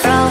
from